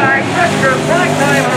Black Spectrum, time